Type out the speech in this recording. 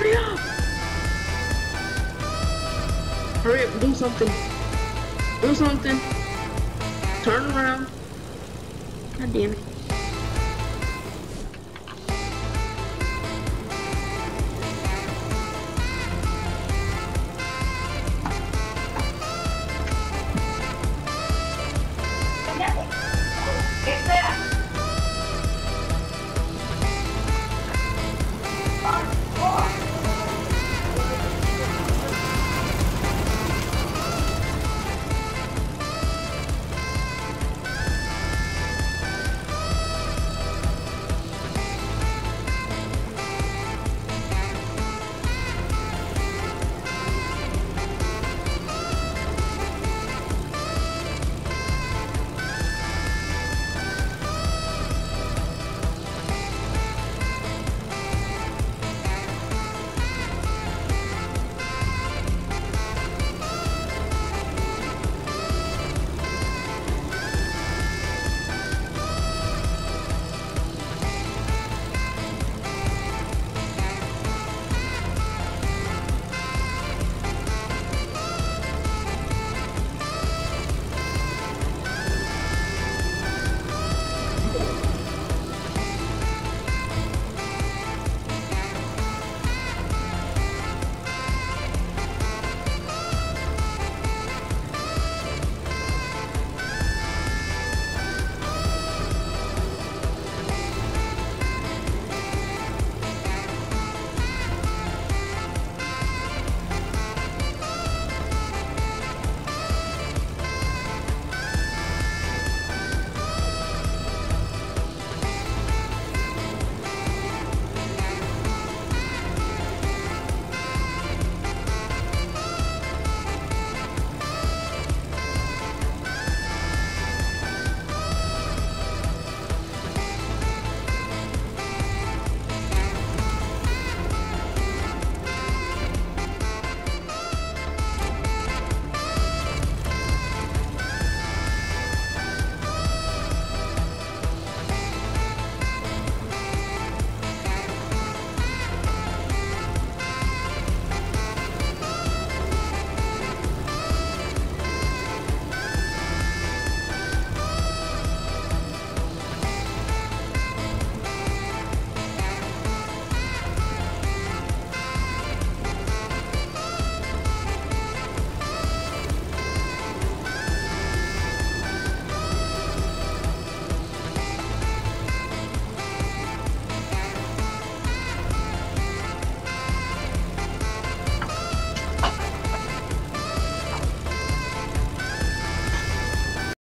Hurry up! Hurry up, do something. Do something. Turn around. God damn it.